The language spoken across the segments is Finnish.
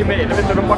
ingen sån där quickie med, vet du, de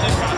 doesn't